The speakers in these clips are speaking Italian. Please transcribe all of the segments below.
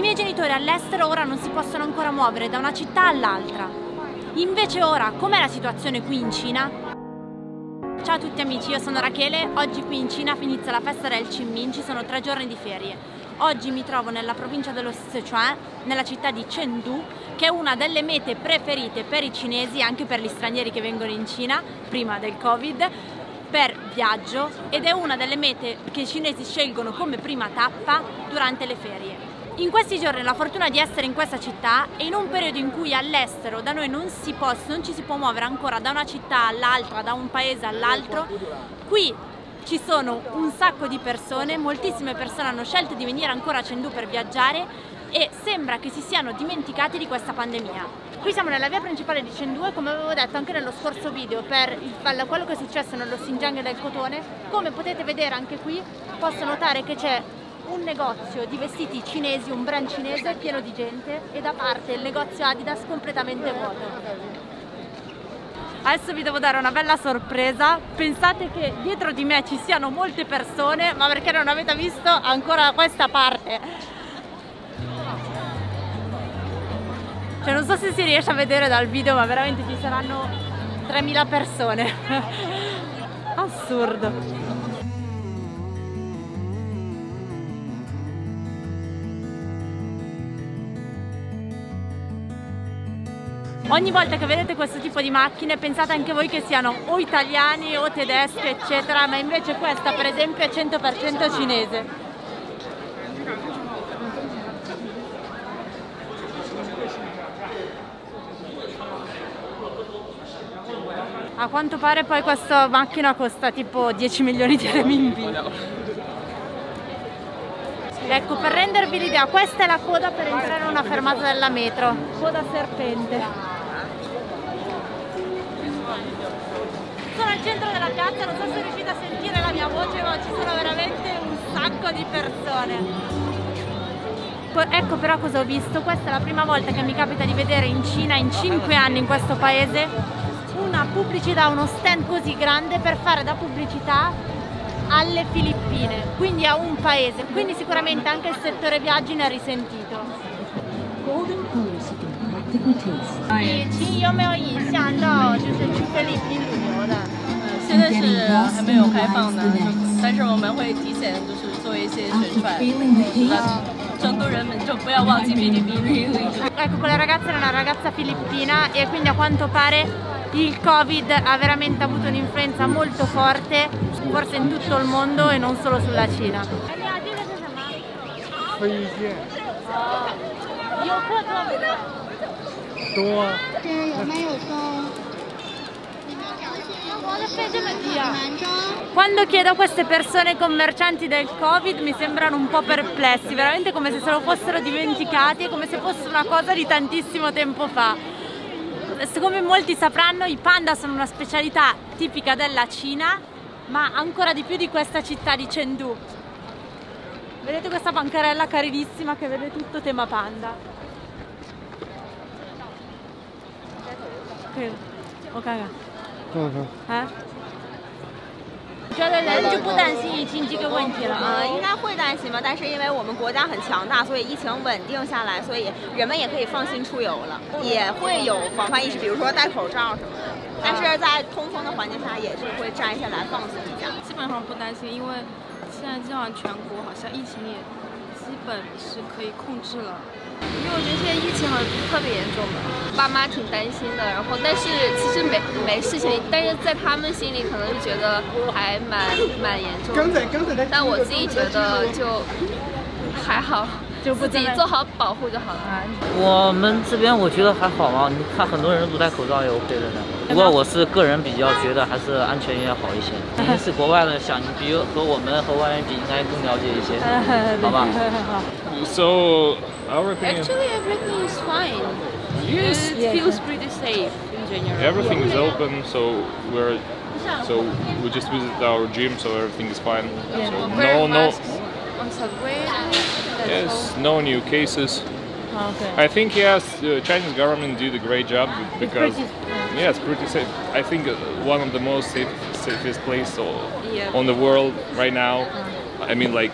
I miei genitori all'estero ora non si possono ancora muovere da una città all'altra. Invece ora, com'è la situazione qui in Cina? Ciao a tutti amici, io sono Rachele, oggi qui in Cina inizia la festa del Qingming, ci sono tre giorni di ferie. Oggi mi trovo nella provincia dello Sichuan, nella città di Chengdu, che è una delle mete preferite per i cinesi e anche per gli stranieri che vengono in Cina, prima del Covid, per viaggio ed è una delle mete che i cinesi scelgono come prima tappa durante le ferie. In questi giorni la fortuna di essere in questa città e in un periodo in cui all'estero da noi non, si può, non ci si può muovere ancora da una città all'altra, da un paese all'altro, qui ci sono un sacco di persone, moltissime persone hanno scelto di venire ancora a Chengdu per viaggiare e sembra che si siano dimenticati di questa pandemia. Qui siamo nella via principale di Chengdu e come avevo detto anche nello scorso video per il, quello che è successo nello Xinjiang del cotone, come potete vedere anche qui posso notare che c'è un negozio di vestiti cinesi, un brand cinese pieno di gente e da parte il negozio Adidas completamente vuoto. Adesso vi devo dare una bella sorpresa, pensate che dietro di me ci siano molte persone, ma perché non avete visto ancora questa parte. Cioè non so se si riesce a vedere dal video, ma veramente ci saranno 3000 persone. Assurdo. Ogni volta che vedete questo tipo di macchine pensate anche voi che siano o italiani o tedesche eccetera, ma invece questa per esempio è 100% cinese. A quanto pare poi questa macchina costa tipo 10 milioni di renminbi. Ecco, per rendervi l'idea, questa è la coda per entrare in una fermata della metro. Coda serpente. piazza, non so se riuscite a sentire la mia voce, ma ci sono veramente un sacco di persone. Ecco però cosa ho visto, questa è la prima volta che mi capita di vedere in Cina, in 5 anni in questo paese, una pubblicità, uno stand così grande per fare da pubblicità alle Filippine, quindi a un paese, quindi sicuramente anche il settore viaggi ne ha risentito. 你其实有没有影响到就是去菲律宾旅游的？ 现在是还没有开放的，但是我们会提前就是做一些宣传，让成都人们就不要忘记菲律宾。Ecco, quella ragazza era una ragazza filippina e quindi a quanto pare il Covid ha veramente avuto un'influenza molto forte, forse in tutto il mondo e non solo sulla Cina. 游 Quando chiedo a queste persone commercianti del Covid mi sembrano un po' perplessi, veramente come se se lo fossero dimenticati, come se fosse una cosa di tantissimo tempo fa. Come molti sapranno i panda sono una specialità tipica della Cina, ma ancora di più di questa città di Chengdu. Vedete questa bancarella carinissima che vede tutto tema panda. 可以了，我看看。看看。啊？觉得人就不担心疫情这个问题了啊？应该会担心吧，但是因为我们国家很强大，所以疫情稳定下来，所以人们也可以放心出游了，也会有防范意识，比如说戴口罩什么的。但是在通风的环境下，也是会摘下来放松一下。基本上不担心，因为现在基本上全国好像疫情也基本是可以控制了。因为我觉得现在疫情好像特别严重的，爸妈挺担心的。然后，但是其实没没事情，但是在他们心里可能就觉得还蛮蛮严重的。但我自己觉得就还好。就不自己做好保护就好了。我们这边我觉得还好嘛，你看很多人不戴口罩也 OK 的呢。不过我是个人比较觉得还是安全要好一些。因为是国外的，想比如和我们和外面比，应该更了解一些，好吧？So our opinion. Actually, everything is fine. Yes, it feels pretty safe in general. Everything is open, so we're so we just visit our gym, so everything is fine. So no no. On subway. Yes, no new cases. Okay. I think yes, the Chinese government did a great job because it's yeah, it's pretty safe. I think uh, one of the most safe, safest place yeah. on the world right now. I mean, like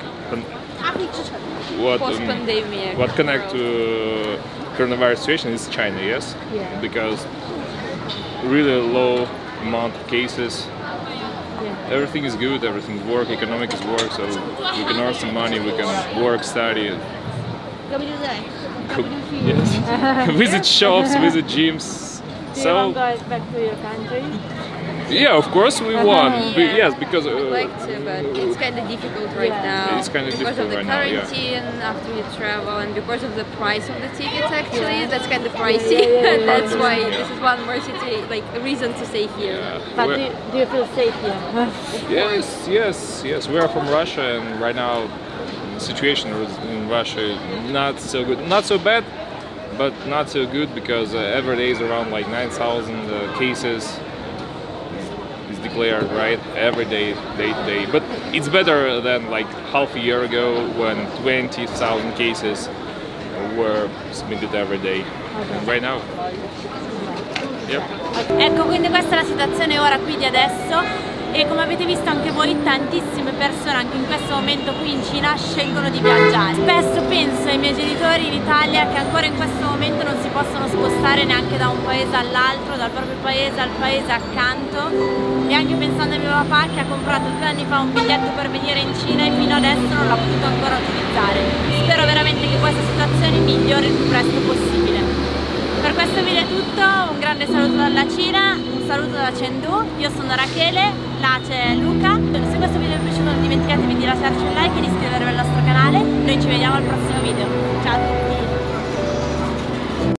what um, what connect to coronavirus situation is China, yes, Yeah. because really low amount of cases. Yeah. Everything is good, Everything work, economic is work, so we can earn some money, we can work, study. Yes. visit shops, visit gyms. Do so, you want back to your country? Yeah, of course we want. Be- Yeah. yes, because uh, I'd like to, but it's kind of difficult right Yeah. now. It's kinda because difficult of the right now, yeah. quarantine after you travel, and because of the price of the tickets. Actually, that's kind of pricey. yeah, yeah, yeah. that's why this is one more city, like a reason to stay here. yeah, But do you, do you feel safe here? Yes, yes, yes. We are from Russia, and right now, the situation in Russia is not so good. Not so bad, but not so good because uh, every day is around like 9,000 uh, cases is declared, right? Every day, day to day. But it's better than like half a year ago when 20,000 cases were submitted every day. And right now, yep. Ecco, quindi questa è la situazione ora qui di adesso e come avete visto anche voi tantissime persone anche in questo momento qui in Cina scelgono di viaggiare. Spesso penso ai miei genitori in Italia che ancora in questo momento non si possono spostare neanche da un paese all'altro, dal proprio paese al paese accanto e a mio papà che ha comprato due anni fa un biglietto per venire in Cina e fino adesso non l'ha potuto ancora utilizzare. Spero veramente che questa situazione migliori il più presto possibile. Per questo video è tutto, un grande saluto dalla Cina, un saluto da Chengdu, io sono Rachele, là c'è Luca. Se questo video vi è piaciuto non dimenticatevi di lasciarci un like e di iscrivervi al nostro canale, noi ci vediamo al prossimo video. Ciao a tutti!